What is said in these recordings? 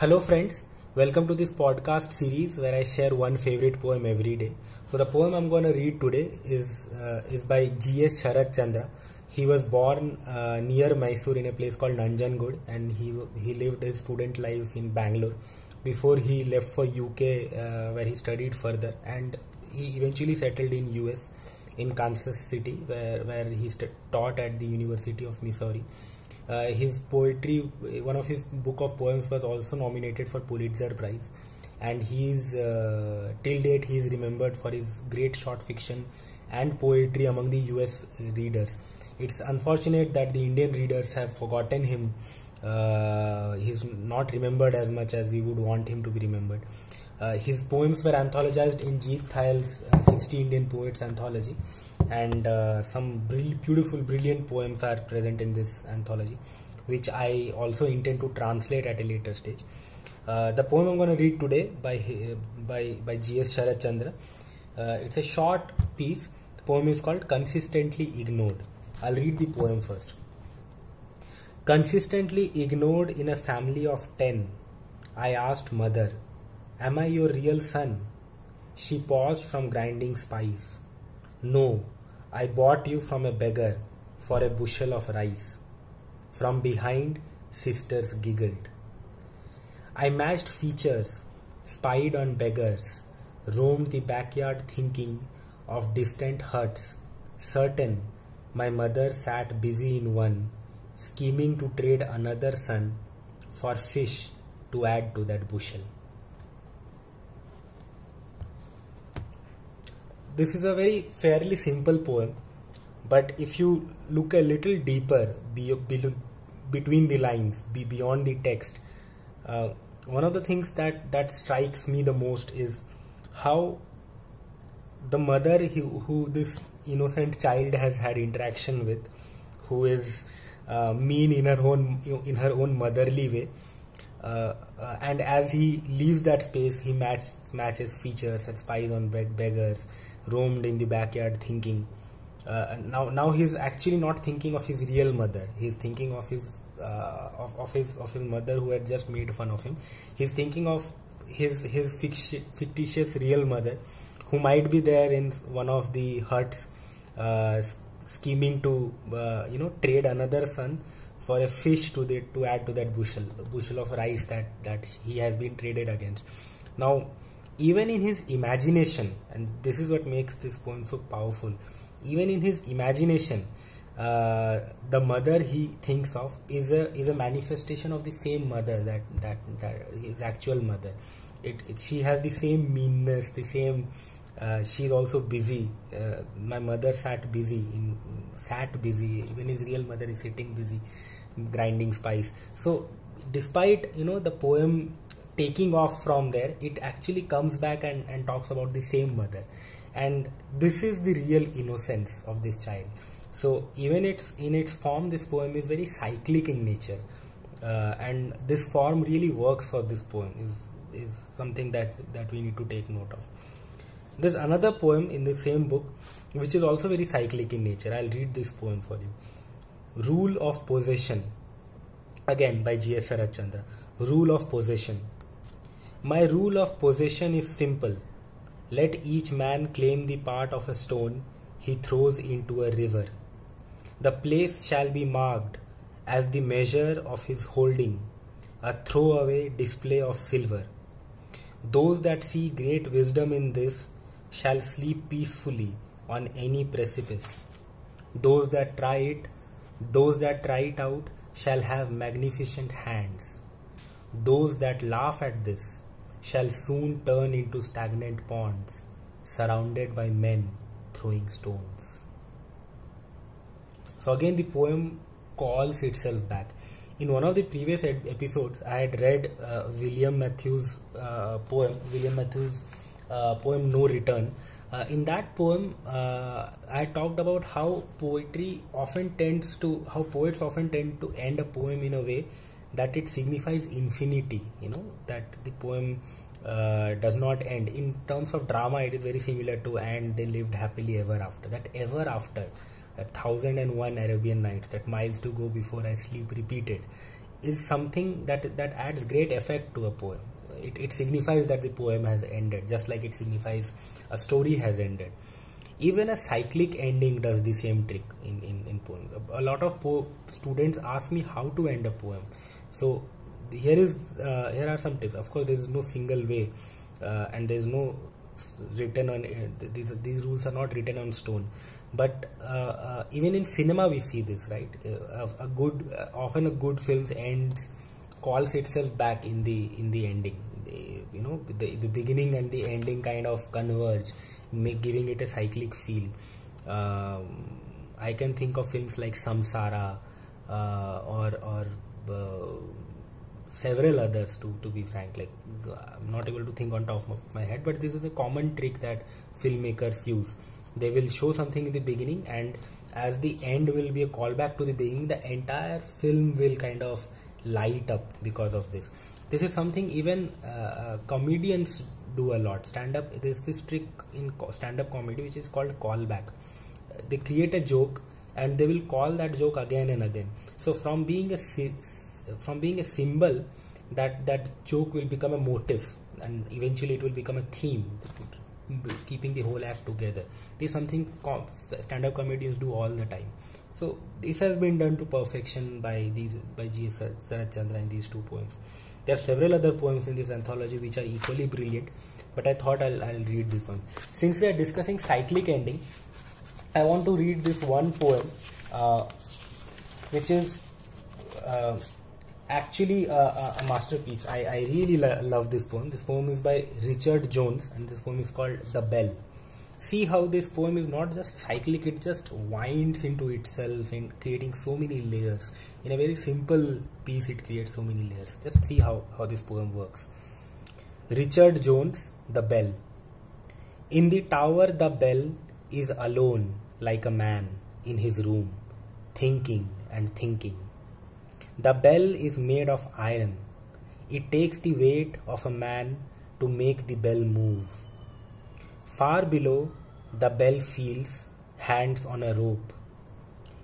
Hello, friends. Welcome to this podcast series where I share one favorite poem every day. So, the poem I'm going to read today is uh, is by G.S. Sharat Chandra. He was born uh, near Mysore in a place called Nanjangud, and he he lived his student life in Bangalore before he left for UK, uh, where he studied further, and he eventually settled in US in Kansas City, where where he taught at the University of Missouri. Uh, his poetry, one of his book of poems, was also nominated for Pulitzer Prize, and he's uh, till date he is remembered for his great short fiction and poetry among the U.S. readers. It's unfortunate that the Indian readers have forgotten him. Uh, he's not remembered as much as we would want him to be remembered. Uh, his poems were anthologized in Jeet Thayil's uh, 60 Indian Poets anthology, and uh, some beautiful, brilliant poems are present in this anthology, which I also intend to translate at a later stage. Uh, the poem I'm going to read today by by by G.S. Sharat Chandra. Uh, it's a short piece. The poem is called "Consistently Ignored." I'll read the poem first. Consistently ignored in a family of ten, I asked mother, Am I your real son? She paused from grinding spice. No, I bought you from a beggar for a bushel of rice. From behind, sisters giggled. I matched features, spied on beggars, roamed the backyard thinking of distant huts, certain my mother sat busy in one, scheming to trade another son for fish to add to that bushel. This is a very fairly simple poem, but if you look a little deeper be, be, between the lines, be beyond the text, uh, one of the things that that strikes me the most is how the mother who, who this innocent child has had interaction with, who is uh, mean in her own in her own motherly way, uh, and as he leaves that space, he match, matches features and spies on beg- beggars, roamed in the backyard thinking. Uh, now, now he's actually not thinking of his real mother. He's thinking of his uh, of, of his of his mother who had just made fun of him. He's thinking of his his fictitious real mother, who might be there in one of the huts, uh, scheming to uh, you know trade another son for a fish to the to add to that bushel bushel of rice that that he has been traded against. Now, even in his imagination, and this is what makes this poem so powerful. Even in his imagination, uh, the mother he thinks of is a is a manifestation of the same mother that that, that his actual mother. It, it she has the same meanness, the same. Uh, she's also busy. Uh, my mother sat busy in sat busy. Even his real mother is sitting busy, grinding spice. So, despite you know the poem taking off from there, it actually comes back and, and talks about the same mother, and this is the real innocence of this child. So even it's in its form, this poem is very cyclic in nature, uh, and this form really works for this poem. is is something that that we need to take note of. There's another poem in the same book which is also very cyclic in nature. I'll read this poem for you. Rule of Possession, again by G.S. Sharat Chandra. Rule of Possession. My rule of possession is simple. Let each man claim the part of a stone he throws into a river. The place shall be marked as the measure of his holding, a throwaway display of silver. Those that see great wisdom in this shall sleep peacefully on any precipice. Those that try it, those that try it out, shall have magnificent hands. Those that laugh at this shall soon turn into stagnant ponds, surrounded by men throwing stones. So, again, the poem calls itself back. In one of the previous episodes, I had read uh, William Matthews' uh, poem, William Matthews' uh, poem No Return. Uh, in that poem, uh, I talked about how poetry often tends to, how poets often tend to end a poem in a way that it signifies infinity, you know, that the poem uh, does not end. In terms of drama, it is very similar to and they lived happily ever after. That ever after, that thousand and one Arabian nights, that miles to go before I sleep repeated, is something that that adds great effect to a poem. It, it signifies that the poem has ended, just like it signifies a story has ended. Even a cyclic ending does the same trick in, in, in poems. A, a lot of po- students ask me how to end a poem. So here is uh, here are some tips. Of course, there is no single way, uh, and there is no written on uh, these these rules are not written on stone. But uh, uh, even in cinema we see this right? A, good often a good film's ends calls itself back in the in the ending. You know the, the beginning and the ending kind of converge make, giving it a cyclic feel. Um, i can think of films like samsara or or several others to to be frank like i'm not able to think on top of my head but this is a common trick that filmmakers use. They will show something in the beginning and as the end will be a callback to the beginning the entire film will kind of light up because of this. This is something even uh, uh, comedians do a lot. Stand up there's this trick in stand up comedy which is called callback. They create a joke and they will call that joke again and again. So from being a from being a symbol that that joke will become a motive and eventually it will become a theme keeping the whole act together. This is something stand-up comedians do all the time. So this has been done to perfection by these by G.S. Sharat Chandra in these two poems. There are several other poems in this anthology which are equally brilliant but I thought I'll, I'll read this one. Since we are discussing cyclic ending I want to read this one poem uh, which is uh, actually a, a masterpiece. I, I really lo love this poem. This poem is by Richard Jones and this poem is called The Bell. See how this poem is not just cyclic, it just winds into itself and creating so many layers. In a very simple piece, it creates so many layers. Just see how, how this poem works. Richard Jones, The Bell. In the tower, the bell is alone like a man in his room, thinking and thinking the bell is made of iron. It takes the weight of a man to make the bell move. Far below, the bell feels hands on a rope.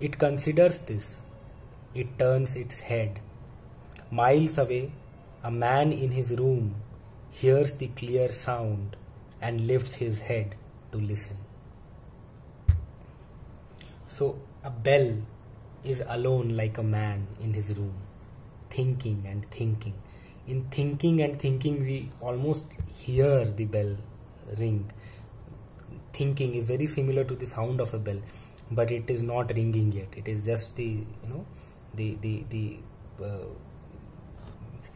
It considers this. It turns its head. Miles away, a man in his room hears the clear sound and lifts his head to listen. So, a bell is alone like a man in his room, thinking and thinking. In thinking and thinking, we almost hear the bell ring. Thinking is very similar to the sound of a bell, but it is not ringing yet. It is just the you know the the the uh,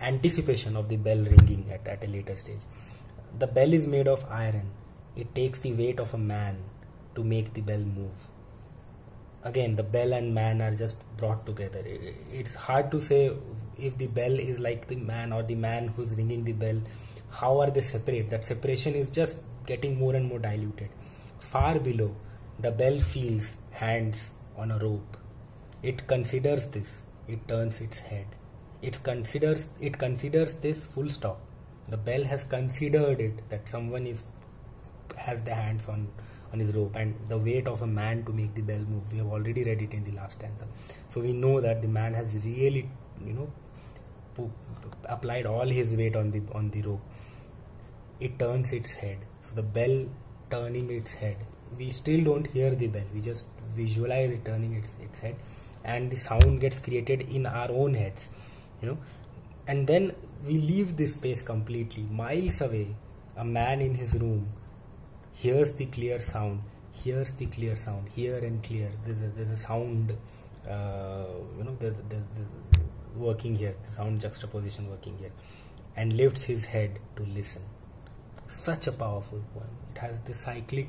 anticipation of the bell ringing at, at a later stage. The bell is made of iron. It takes the weight of a man to make the bell move again the bell and man are just brought together. It's hard to say if the bell is like the man or the man who's ringing the bell how are they separate? That separation is just getting more and more diluted. Far below the bell feels hands on a rope. It considers this it turns its head. It considers it considers this full stop. The bell has considered it that someone is has the hands on on his rope and the weight of a man to make the bell move. We have already read it in the last stanza so we know that the man has really you know applied all his weight on the on the rope. It turns its head. So the bell turning its head. We still don't hear the bell. We just visualize it turning its, its head. And the sound gets created in our own heads you know. And then we leave this space completely. Miles away a man in his room hears the clear sound hears the clear sound hear and clear. There's a, there's a sound uh, you know the, the, the working here sound juxtaposition working here and lifts his head to listen. Such a powerful poem. It has the cyclic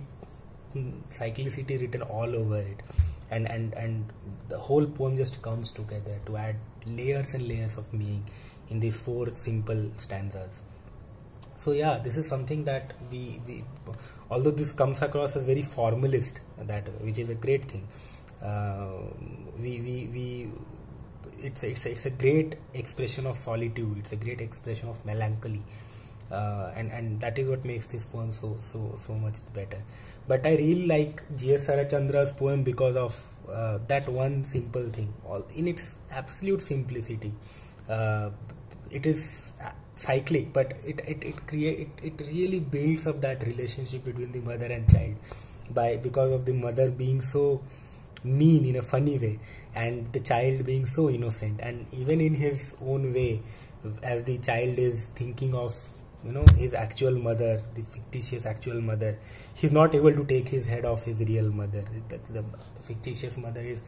cyclicity written all over it. And and and the whole poem just comes together to add layers and layers of meaning in these four simple stanzas so yeah this is something that we, we although this comes across as very formalist that which is a great thing uh, we, we, we it's, it's, it's a great expression of solitude it's a great expression of melancholy uh, and and that is what makes this poem so so so much better. But i really like G.S. Sharat Chandra's poem because of uh, that one simple thing all in its absolute simplicity uh, it is cyclic but it it it create it, it really builds up that relationship between the mother and child by because of the mother being so mean in a funny way and the child being so innocent. And even in his own way as the child is thinking of you know his actual mother the fictitious actual mother he's not able to take his head off his real mother. The, the, the fictitious mother is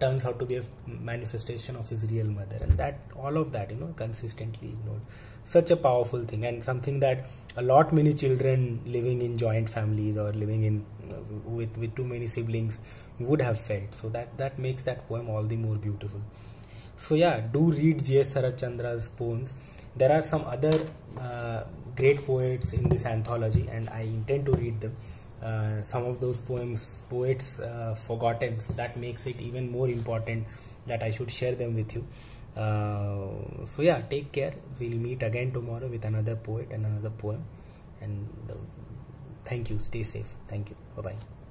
turns out to be a manifestation of his real mother. And that all of that you know consistently ignored. Such a powerful thing and something that a lot many children living in joint families or living in uh, with with too many siblings would have felt. So that that makes that poem all the more beautiful. So yeah do read G.S. Sharat Chandra's poems. There are some other uh, great poets in this anthology and i intend to read them uh, some of those poems poets uh, forgotten. So that makes it even more important that i should share them with you. Uh, so yeah take care. We'll meet again tomorrow with another poet and another poem. And uh, thank you. Stay safe. Thank you. Bye bye